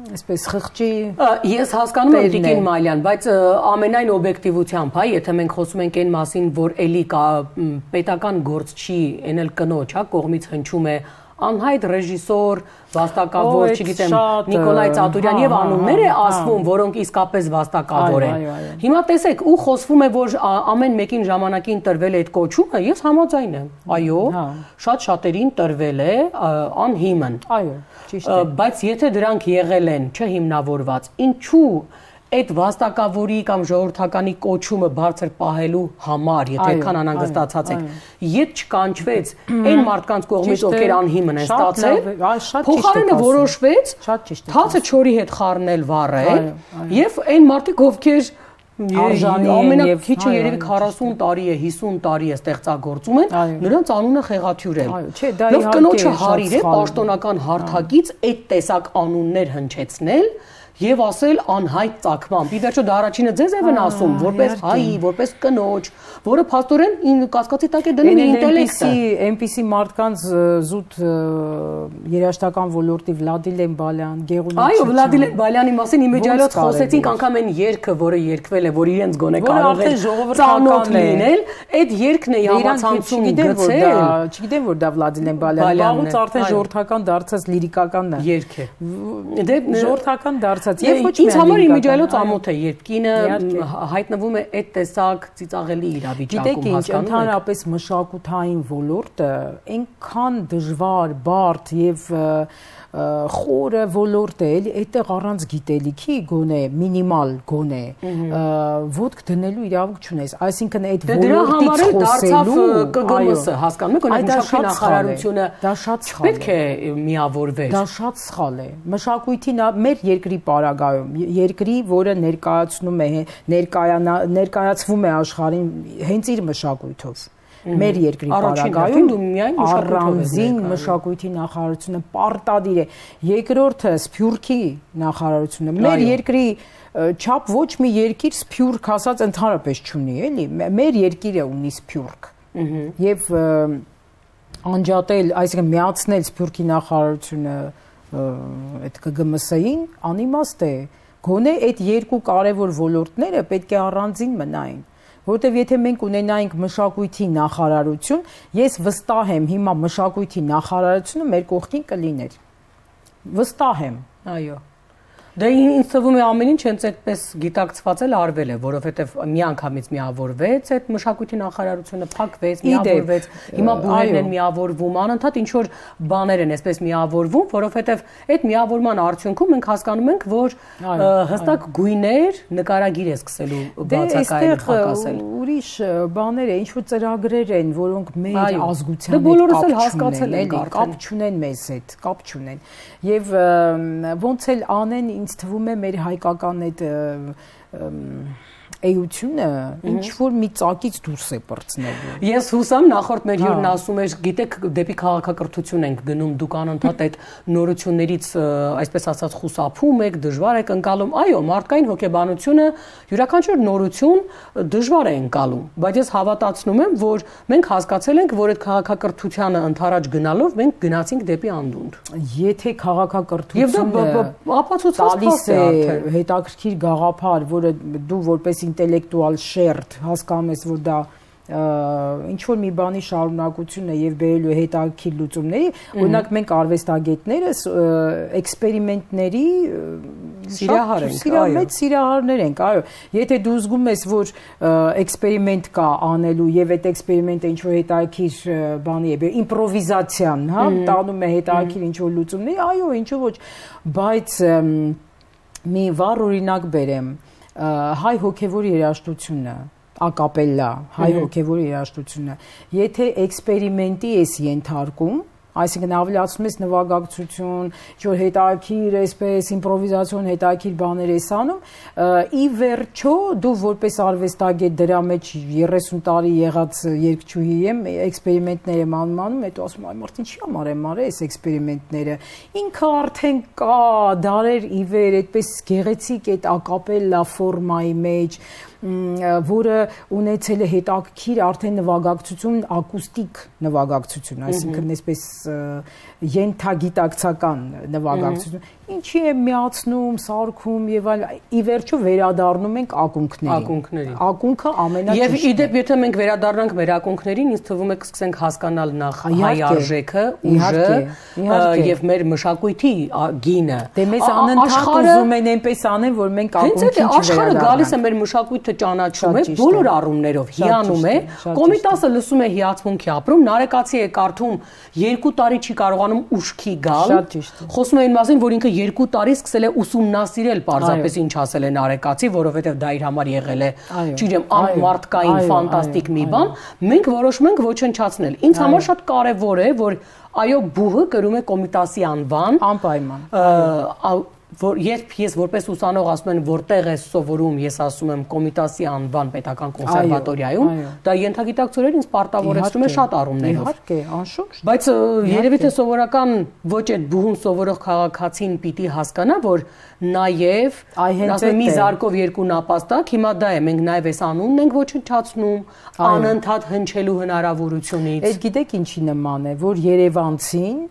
այսպես խղճի ես հասկանում եմ Տիկին Մալյան, բայց ամենայն օբյեկտիվությամբ, հա, եթե մենք խոսում ենք այն մասին, որ էլի կա պետական գործ չի, այն էլ կնոջ, հա, կողմից հնչում է անհայտ ռեժիսոր, վաստակավոր, չգիտեմ, Նիկոլայ Ծատուրյան եւ անուններ է ասվում, որոնք իսկապես վաստակավոր են։ Հիմա տեսեք, ու խոսվում է, որ ամեն մեկին ժամանակին տրվել է այդ կոչումը, ես համաձայն եմ։ Այո, շատ շատերին տրվել է անհիմն։ Այո, ճիշտ է։ Բայց եթե դրանք եղել են չհիմնավորված, ինչու այդ վաստակավորի կամ ժողովրդականի կոչումը բարձր պահելու համար, եթե քան անհանգստացած եք, իդ չկանչվեց այն մարդկանց կողմից, ովքեր անհիմն են ստացել, փոխարենը որոշվեց թացը չորի հետ խառնել վառել եւ այն մարդիկ ովքեր ամենակիչը երևի 40 տարի է, 50 տարի է ստեղծագործում են, նրանց անունը խեղաթյուրել։ Այո, չէ, դա իհարկե կնոջը հարիր է պաշտոնական հարթակից այդ տեսակ անուններ հնչեցնել եւ ասել անհայտ ցակմամբ։ Ի վերջո դա առաջինը ձեզ է վնասում, որպես հայի, որպես կնոջ, որը փաստորեն կասկածի տակ է դնում ինտելեկտը։ Այնպիսի մարդկանց զուտ երաշտական ոլորտի Վլադիլեն Բալյան, Գեղունի Այո, Վլադիլեն Բալյանի մասին իմիջիալոց խոսեցինք անգամ այն երգը, որը երգվել է, որ իրենց գոնե կարող է ծանոթ լինել, այդ երգն է համացանցում գցել։ Չգիտեմ որ դա Վլադիլեն Բալյանն է։ Բաղուց արդեն ժողովրդական դարձած լիրիկականն է։ Երգ է։ Դե ժողովրդական դարձած եւ ոչ ինձ համար իմիջիալոց ամոթ է, երբ կինը հայտնվում է այդ տեսակ ծիծաղելի իրավիճակում հասկանում եք։ Գիտեք ինչ, ընդհանրապես մշակութային ոլորտը այնքան դժվար, բարդ եւ և խորը ոլորտ է, էլի այդտեղ առանց գիտելիքի գոնե մինիմալ գոնե ոդկ դնելու իրավունք չունես։ Այսինքն այդ դե ոլորտից խոսելու ԿԳՄՍ հասկանում եք, մշակույթի նախարարությունը դա շատ սխալ է։ Պետք է միավորվեր։ Դա շատ սխալ է։ Մշակույթի մեր երկրի պարագայում, երկրի, որը ներկայացնում է ներկայանա ներկայացվում է աշխարհին հենց իր մշակույթով մեր երկրի պարագայում դու միայն առանձին մշակույթի նախարարությունը պարտադիր է երկրորդը սփյուռքի նախարարությունը մեր երկրի չափ ոչ մի երկիր սփյուռք ասած ընդհանրապես չունի էլի մեր երկիրը ունի սփյուռք եւ անջատել այսինքն միացնել սփյուռքի նախարարությունը այդ ԿԳՄՍ-ին անիմաստ է գոնե այդ երկու կարևոր ոլորտները պետք է առանձին մնային որովհետև եթե մենք ունենայինք մշակույթի նախարարություն, ես վստահ եմ հիմա մշակույթի նախարարությունը մեր կողքին կլիներ։ Վստահ եմ։ Այո։ Դե ինձ թվում է ամեն ինչ հենց այդպես գիտակցված էլ արվել է, որովհետև միանգամից միավորվեց այդ մշակույթի նախարարությունը, փակվեց, միավորվեց։ Հիմա բուներն են միավորվում, անընդհատ ինչ որ բաներ են այսպես միավորվում, որովհետև այդ միավորման արդյունքում մենք հասկանում ենք, որ հստակ գույներ նկարագիր է սկսելու դե բացակայել փակասել։ Ուրիշ բաներ է, ինչ որ ծրագրեր են, որոնք մեր ազգության հետ բոլորս էլ հասկացել ենք, կապ չունեն մեզ հետ, կապ չունեն։ Եվ ոնց էլ անեն ինձ թվում է մեր հայկական այդ էությունը ինչ որ մի ծակից դուրս է բրցնելու։ Ես հուսամ նախորդ մեր հյուրն ասում էր, գիտեք, դեպի քաղաքակրթություն ենք գնում, դուք անընդհատ այդ նորություններից, այսպես ասած, խուսափում եք, դժվար եք ընկալում։ Այո, մարդկային հոգեբանությունը յուրաքանչյուր նորություն դժվար է ընկալում, բայց ես հավատացնում եմ, որ մենք հասկացել ենք, որ այդ քաղաքակրթությանը ընթരാճ գնալով մենք գնացինք դեպի անդունդ։ Եթե քաղաքակրթությունը ապացուցած է հետաքրքիր գաղափար, որը դու որպես ինտելեկտուալ շերտ, հասկանում ես, որ դա ինչ որ մի բանի շարունակությունն է եւ բերելու հետաքրքիր լուծումների, օրինակ մենք արվեստագետներս էքսպերիմենտների սիրահար ենք, այո։ Մեծ սիրահարներ ենք, այո։ Եթե դու զգում ես, որ էքսպերիմենտ կա անելու եւ այդ էքսպերիմենտը ինչ որ հետաքրքիր բանի է, իմպրովիզացիան, հա, տանում է հետաքրքիր ինչ որ լուծումների, այո, ինչու ոչ, բայց մի վառ օրինակ բերեմ հայ հոգևոր երաժշտությունը ակապելլա հայ հոգևոր երաժշտությունը եթե էքսպերիմենտի ես ենթարկում այսինքն ավելացնում ես նվագակցություն, ինչ-որ հետաքրքիր, այսպես իմպրովիզացիոն հետաքրքիր բաներ ես անում, ի վերջո դու որպես արվեստագետ դրա մեջ 30 տարի եղած երկչուհի եմ, էքսպերիմենտներ եմ անում, հետո ասում եմ, այ մարդ ինչի համար եմ արել այս էքսպերիմենտները։ Ինքը արդեն կա դարեր ի վեր, այդպես գեղեցիկ այդ ակապելլա ֆորմայի մեջ, որը ունեցել է հետաքրքիր արդեն նվագակցություն, ակուստիկ նվագակցություն, այսինքն այսպես յենթագիտակցական նվագակցություն ինչի է միացնում, սարքում եւ այլ ի վերջո վերադառնում ենք ակունքներին։ Ակունքներին։ Ակունքը ամենաճիշտն է։ Եվ իդեպ եթե մենք վերադառնանք մեր ակունքներին, ինձ թվում է կսկսենք հասկանալ նախ հայ արժեքը, ուժը եւ մեր մշակույթի գինը։ Դե մեզ անընդհատ ուզում են այնպես անեն, որ մենք ակունքին չվերադառնանք։ Աշխարհը գալիս է մեր մշակույթը ճանաչում է բոլոր առումներով, հիանում է։ Կոմիտասը լսում է հիացմունքի ապրում, Նարեկացի է կարդում 2 տարի չի կարողանում ուշքի գալ։ Խոսում էին մասին, որ ինքը երկու տարի սկսել է ուսումնասիրել պարզապես ինչ ասել են Արեկացի, որովհետև դա իր համար եղել է, չգիտեմ, անմարտկային ֆանտաստիկ մի բան, մենք որոշում ենք ոչնչացնել։ Ինձ համար շատ կարևոր է, որ այո, բուհը կրում է կոմիտասի անվան։ Անպայման որ երբ ես որպես ուսանող ասում են որտեղ է սովորում, ես ասում եմ Կոմիտասի անվան պետական կոնսերվատորիայում, դա ենթագիտակցորեն ինձ պարտավորեցնում է շատ առումներով։ Իհարկե, անշուշտ։ Բայց երևի թե սովորական ոչ այդ բուհում սովորող քաղաքացին պիտի հասկանա, որ նաև ասում մի զարկով երկու նապաստակ, հիմա դա է, մենք նաև այս անունն ենք ոչնչացնում, անընդհատ հնչելու հնարավորությունից։ Այդ գիտեք ինչի նման է, որ Երևանցին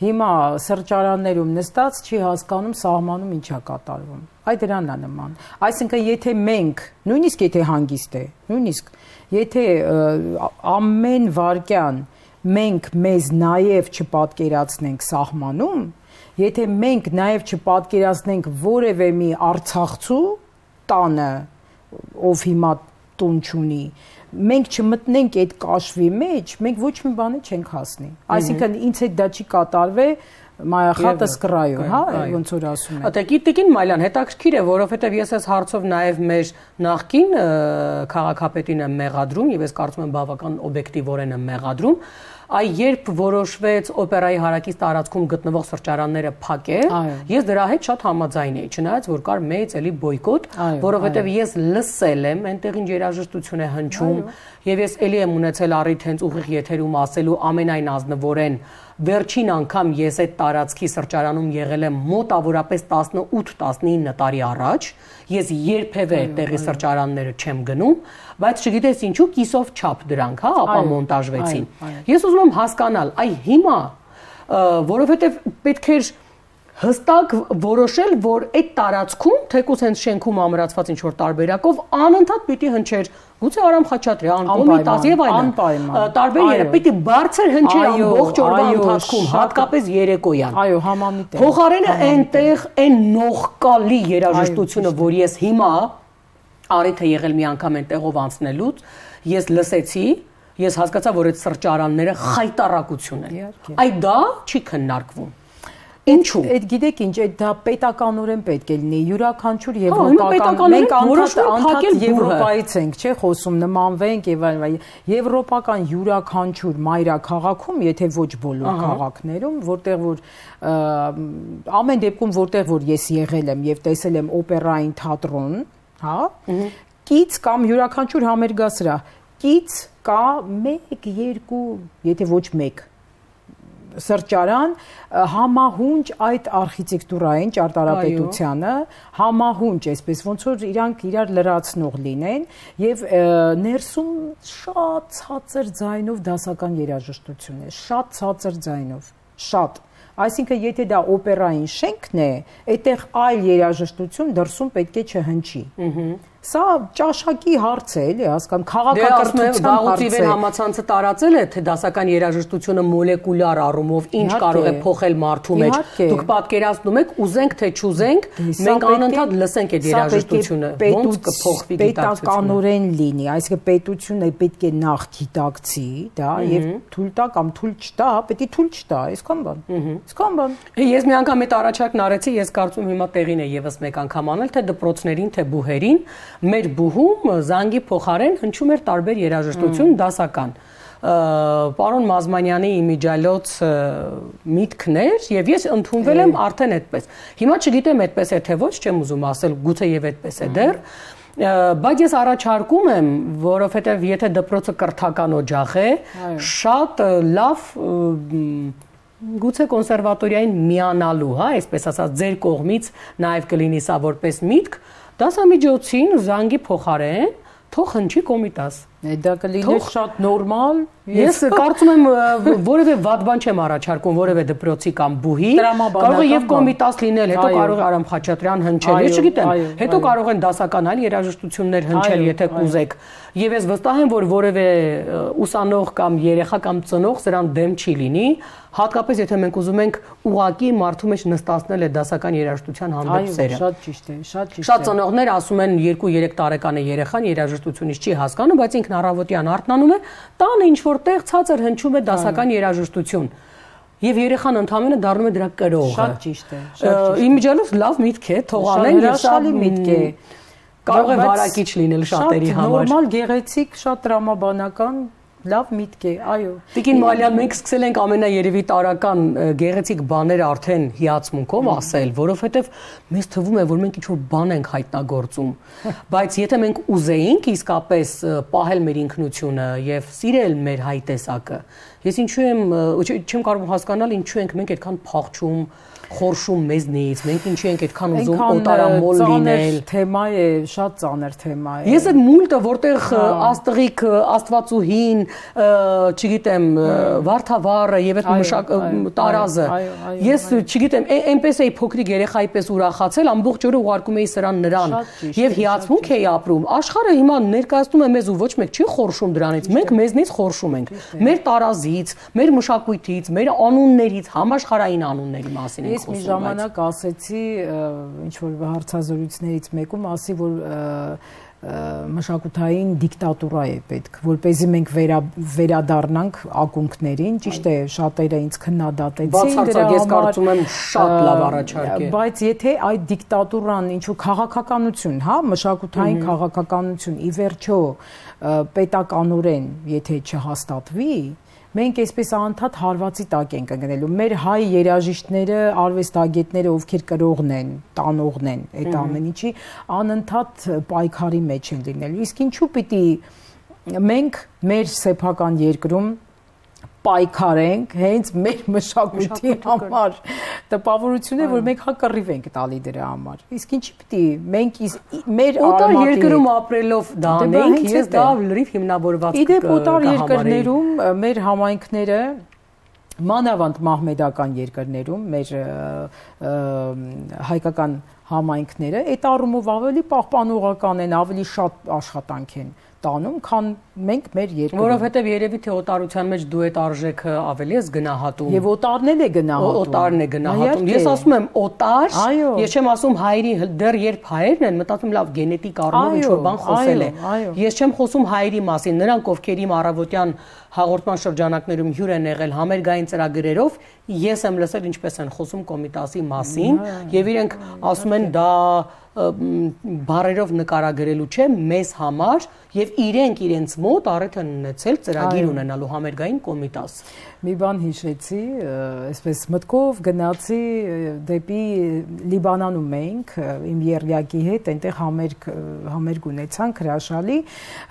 հիմա սրճարաններում նստած չի հասկանում սահմանում ինչա կատարվում։ Այ դրանն է նման։ Այսինքն եթե մենք, նույնիսկ եթե հանգիստ է, նույնիսկ եթե ամեն վարքյան մենք մեզ նաև չպատկերացնենք սահմանում, եթե մենք նաև չպատկերացնենք որևէ մի արցախցու տանը, ով հիմա տուն չունի, մենք չմտնենք այդ կաշվի մեջ, մենք ոչ մի բանի չենք հասնի։ Այսինքն ինձ հետ դա չի կատարվե մայախատը սկրայո, հա, ոնց որ ասում են։ Ատե գիտիկին Մայլան հետաքրքիր է, որովհետև ես այս հարցով նաև մեր նախքին քաղաքապետին եմ մեղադրում եւ ես կարծում եմ բավական օբյեկտիվորեն եմ մեղադրում, այ երբ որոշվեց օպերայի հարակից տարածքում գտնվող սրճարանները փակել, ես դրա հետ շատ համաձայն էի, չնայած որ կար մեծ էլի բոյկոտ, որովհետև ես լսել եմ այնտեղ ինչ երաժշտություն է հնչում, եւ ես էլի եմ ունեցել առիթ հենց ուղիղ եթերում ասելու ամենայն ազնվորեն Վերջին անգամ ես այդ տարածքի սրճարանում եղել եմ մոտավորապես 18-19 տարի առաջ։ Ես երբևէ տեղի սրճարանները չեմ գնում, բայց չգիտես ինչու կիսով չափ դրանք, հա, ապա մոնտաժվեցին։ Ես ուզում եմ հասկանալ, այ հիմա որովհետև պետք էր հստակ որոշել, որ այդ տարածքում, թեկուզ հենց շենքում ամրացված ինչ որ տարբերակով անընդհատ պիտի հնչեր գուցե Արամ Խաչատրյան, Կոմիտաս եւ այլն։ Տարբեր երբ պիտի բարձր հնչեր ամբողջ օրվա ընթացքում, հատկապես երեկոյան։ Այո, համամիտ է։ Փոխարենը այնտեղ այն նողկալի երաժշտությունը, որ ես հիմա արիթը եղել մի անգամ այնտեղով անցնելուց, ես լսեցի, ես հասկացա, որ այդ սրճարանները խայտարակություն են։ Այ դա չի քննարկվում։ Ինչու։ Այդ գիտեք ինչ, այդ դա պետականորեն պետք է լինի։ Յուրաքանչյուր եվրոպական մենք անդադ Եվրոպայից ենք, չէ, խոսում նմանվենք եւ այլն։ Եվրոպական յուրաքանչյուր մայրաքաղաքում, եթե ոչ բոլոր քաղաքներում, որտեղ որ ամեն դեպքում որտեղ որ ես եղել եմ եւ տեսել եմ օպերային թատրոն, հա, կից կամ յուրաքանչյուր համերգասրահ, կից կա 1 2, եթե ոչ 1 սրճարան համահունչ այդ արխիտեկտուրային ճարտարապետությանը համահունչ այսպես ոնց որ իրանք իրար լրացնող լինեն եւ ներսում շատ ցածր ձայնով դասական երաժշտություն է շատ ցածր ձայնով շատ Այսինքն եթե դա օպերային շենքն է, այդտեղ այլ երաժշտություն դրսում պետք է չհնչի։ Ահա Սա ճաշակի հարց է, էլի, հասկանում, քաղաքակրթության հարց է։ Դե համացանցը տարածել է, թե դասական երաժշտությունը մոլեկուլյար առումով ինչ կարող է փոխել մարդու մեջ։ Դուք պատկերացնում եք, ուզենք թե չուզենք, դե մենք անընդհատ լսենք այդ երաժշտությունը, ոնց կփոխվի պետականորեն լինի, այսինքն պետությունը պետք է նախ գիտակցի, դա եւ թույլ տա կամ թույլ չտա, պետք է թույլ չտա, այսքան բան։ Այսքան բան։ Ես մի անգամ այդ առաջարկն արեցի, ես կարծում հիմա տեղին է եւս մեկ անգամ անել, թե դպրոցներին, թե բուհերին մեր բուհում զանգի փոխարեն հնչում էր տարբեր երաժշտություն դասական պարոն Մազմանյանի իմիջալոց միտքն էր եւ ես ընդունվել եմ արդեն այդպես։ Հիմա չգիտեմ այդպես է թե ոչ, չեմ ուզում ասել, գուցե եւ այդպես է դեռ, բայց ես առաջարկում եմ, որովհետեւ եթե դպրոցը կրթական օջախ է, շատ լավ գուցե կոնսերվատորիային միանալու, հա, այսպես ասած, ձեր կողմից նաև կլինի սա որպես միտք, Դասամիջոցին զանգի փոխարեն թող հնչի կոմիտաս։ Դա կլիներ շատ նորմալ Ես կարծում եմ որևէ վատ բան չեմ առաջարկում որևէ դպրոցի կամ բուհի, կարող է եւ կոմիտաս լինել, հետո կարող Արամ Խաչատրյան հնչել, ես չգիտեմ, հետո կարող են դասական այլ երաժշտություններ հնչել, եթե կուզեք։ Եվ ես վստահ եմ, որ որևէ ուսանող կամ երեխա կամ ծնող սրան դեմ չի լինի, հատկապես եթե մենք ուզում ենք ուղակի մարդու մեջ նստացնել այդ դասական երաժշտության հանդեպ սերը։ Այո, շատ ճիշտ է, շատ ճիշտ է։ Շատ ծնողներ ասում են 2-3 տարեկան է երեխան երաժշտությունից չի հասկանում, բայց ինքն առավոտյան արթնանում է, տանը ինչ որ որտեղ ցածր հնչում է դասական երաժշտություն եւ երեխան ընդամենը դառնում է դրա կրողը։ Շատ ճիշտ է, շատ ճիշտ։ Իմիջիալով լավ միտք է, թողանեն եւ շատ միտք է։ Կարող է վարակիչ լինել շատերի համար։ Նորմալ, գեղեցիկ, շատ տրամաբանական Լավ միտք է, այո։ Տիկին Մալյան, մենք սկսել ենք ամենաերևի տարական գեղեցիկ բաները արդեն հիացմունքով ասել, որովհետև մեզ թվում է, որ մենք ինչ-որ բան ենք հայտնագործում։ Բայց եթե մենք ուզեինք իսկապես պահել մեր ինքնությունը եւ սիրել մեր հայ տեսակը, ես ինչու եմ չեմ կարող հասկանալ ինչու ենք մենք այդքան փախչում խորշում մեզնից, մենք ինչի ենք այդքան ուզում օտարամոլ լինել։ Թեմա է, շատ ծանր թեմա է։ Ես այդ մուլտը, որտեղ հա։ աստղիկ, աստվածուհին, չգիտեմ, վարդավառը եւ այդ մշակ տարազը։ Ես չգիտեմ, այնպես էի փոքրիկ երեխայի պես ուրախացել, ամբողջ օրը ուղարկում էի սրան նրան եւ հիացմունք էի ապրում։ Աշխարհը հիմա ներկայացնում է մեզ ու ոչ մեկ չի խորշում դրանից։ Մենք մեզնից խորշում ենք։ Մեր տարազից, մեր մշակույթից, մեր անուններից, համաշխարհային անունների մասին ենք Ես մի ժամանակ ասեցի ինչ որ հարցազրույցներից մեկում ասի որ մշակութային դիկտատուրա է պետք, որ เป զի մենք վերա, վերադառնանք ակունքներին, ճիշտ է, շատերը ինձ քննադատեցին դրա համար։ Ես կարծում եմ շատ լավ առաջարկ է։ Բայց եթե այդ դիկտատուրան ինչ որ քաղաքականություն, հա, մշակութային քաղաքականություն ի վերջո պետականորեն եթե չհաստատվի, մենք այսպես անընդհատ հարվածի տակ ենք ընկնելու։ Մեր հայ երաժիշտները, արվեստագետները, ովքեր կրողն են, տանողն են այդ ամեն ինչի, անընդհատ պայքարի մեջ են լինելու։ Իսկ ինչու պիտի մենք մեր սեփական երկրում պայքարենք հենց մեր մշակույթի համար։ Տպավորություն է, որ մենք հակառիվ ենք տալի դրա համար։ Իսկ ինչի պիտի մենք մեր օտար երկրում ապրելով դա դե անենք, ես դա լրիվ հիմնավորված Իդեպ օտար երկրներում մեր համայնքները մանավանդ մահմեդական երկրներում մեր հայկական համայնքները այդ առումով ավելի պահպանողական են, ավելի շատ աշխատանք են տանում, քան մենք մեր երկրում։ Որովհետև երևի թե օտարության մեջ դու այդ արժեքը ավելի ես գնահատում։ Եվ օտարն է գնահատում։ Օտարն է գնահատում։ Ես ասում եմ օտար, ես չեմ ասում հայերի դեռ երբ հայերն են, մտածում լավ գենետիկ առումով ինչ որ բան խոսել է։ Ես չեմ խոսում հայերի մասին, նրանք ովքեր իմ առավոտյան հաղորդման շրջանակներում հյուր են եղել համերգային ծրագրերով, ես եմ լսել ինչպես են խոսում կոմիտասի մասին եւ իրենք ասում են դա բարերով նկարագրելու չէ մեզ համար եւ իրենք իրենց մոտ առիթ են ունեցել ծրագիր ունենալու համերգային կոմիտաս։ Մի բան հիշեցի, այսպես մտքով գնացի դեպի Լիբանանում էինք իմ երյակի հետ, այնտեղ համերգ համերգ ունեցանք հրաշալի։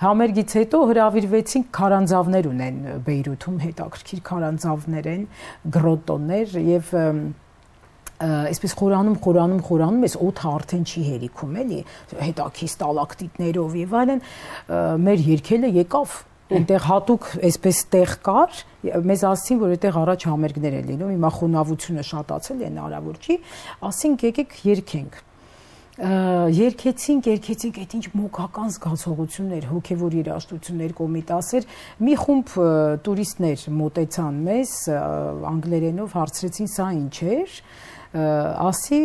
Համերգից հետո հրավիրվեցինք քարանձավներ ունեն Բեյրութում, հետաքրքիր քարանձավներ են, գրոտոներ եւ և այսպես խորանում, խորանում, խորանում, այս օդը արդեն չի հերիքում, էլի, հետաքի ստալակտիտներով եւ այլն, մեր երկելը եկավ այնտեղ հատուկ այսպես տեղ կար, մեզ ասին, որ այդտեղ առաջ համերգներ են լինում, հիմա խոնավությունը շատացել է հնարավոր չի, ասինք եկեք երկենք երկեցինք, երկեցինք այդ ինչ մոգական զգացողություններ, հոգևոր երաժշտություններ, կոմիտասեր, մի խումբ տուրիստներ մոտեցան մեզ, անգլերենով հարցրեցին սա ինչ էր, ասի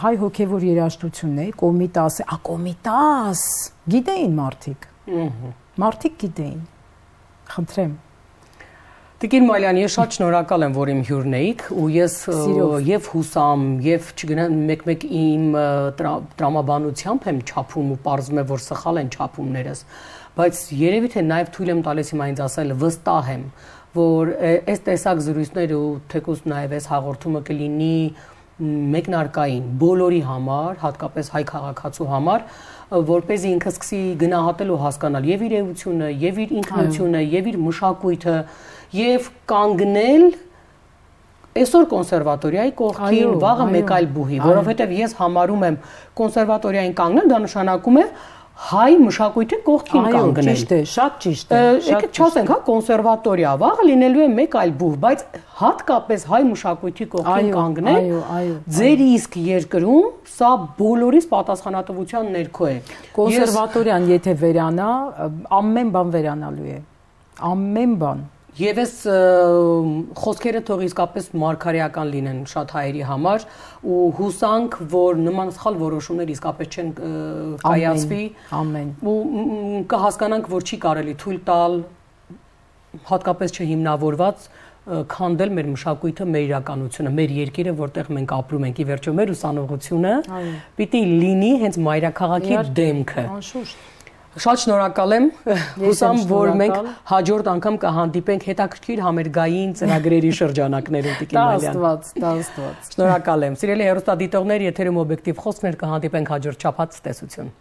հայ հոգևոր երաժշտությունն է, կոմիտաս, ա կոմիտաս, գիտեին մարդիկ։ Մարդիկ գիտեին։ Խնդրեմ։ Տիկին Մալյան, ես շատ շնորհակալ եմ, որ իմ հյուրն էիք ու ես եւ հուսամ եւ չգնամ մեկ-մեկ իմ տրամաբանությամբ եմ չափում ու ողրում է որ սխալ են չափումներս, բայց երևի թե նաեւ թույլ եմ տալիս հիմա ինձ ասել վստահ եմ, որ այս տեսակ զրույցները ու թեկուզ նաեւ այս հաղորդումը կլինի մեկնարկային բոլորի համար, հատկապես հայ քաղաքացու համար, որ เป զի ինքը սկսի գնահատել ու հասկանալ եւ իր էությունը, եւ իր ինքնությունը, եւ իր մշակույթը, եւ կանգնել այսօր կոնսերվատորիայի կողքին, վաղը մեկ այլ բուհի, որովհետև ես համարում եմ կոնսերվատորիային կանգնել, դա նշանակում է հայ մշակույթի կողքին կանգնել։ Այո, ճիշտ է, շատ ճիշտ է։ Եկեք չասենք, հա, կոնսերվատորիա, վաղը լինելու է մեկ այլ բուհ, բայց հատկապես հայ մշակույթի կողքին կանգնել։ Այո, այո։ Ձեր իսկ երկրում սա բոլորիս պատասխանատվության ներքո է։ Կոնսերվատորիան եթե վերանա, ամեն բան վերանալու է։ Ամեն բան։ Եվ այս խոսքերը թող իսկապես մարգարեական լինեն շատ հայերի համար ու հուսանք, որ նման սխալ որոշումներ իսկապես չեն կայացվի։ Ամեն։ Ու կհասկանանք, որ չի կարելի թույլ տալ հատկապես չհիմնավորված քանդել մեր մշակույթը, մեր իրականությունը, մեր երկիրը, որտեղ մենք ապրում ենք, ի վերջո մեր ուսանողությունը պիտի լինի հենց մայրաքաղաքի դեմքը։ Անշուշտ Շատ շնորհակալ եմ։ Հուսամ, որ մենք հաջորդ անգամ կհանդիպենք հետաքրքիր համերգային ծրագրերի շրջանակներում Տիկին Մալյան։ Դա աստված, դա աստված։ Շնորհակալ եմ։ Սիրելի հերոստադիտողներ, եթերում օբյեկտիվ խոսքներ կհանդիպենք հաջորդ շաբաթ տեսություն։